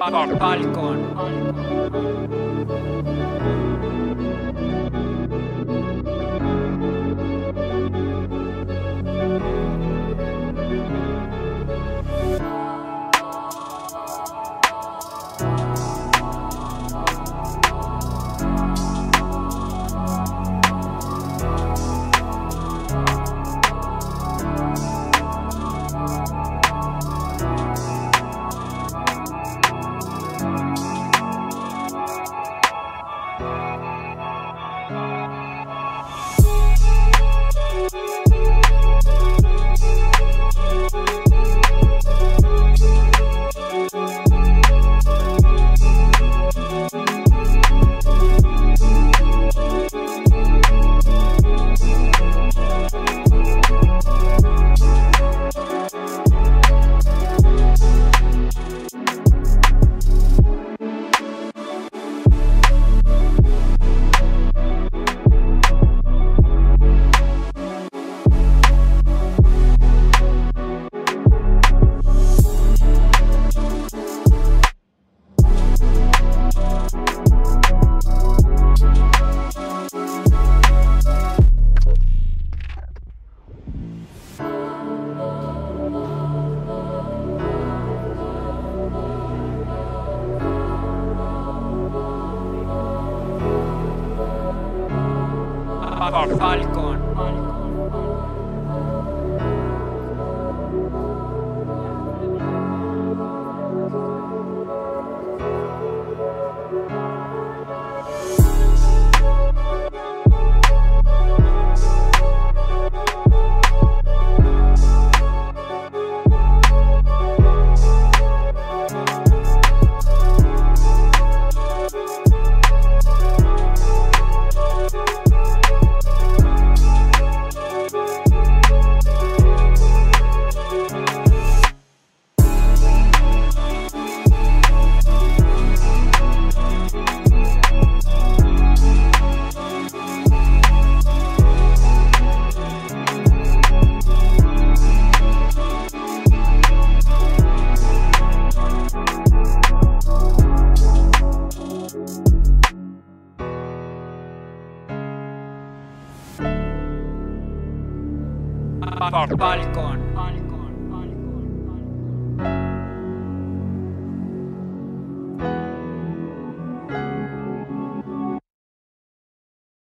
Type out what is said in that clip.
Balcón. Falcon. Balkon. Balkon.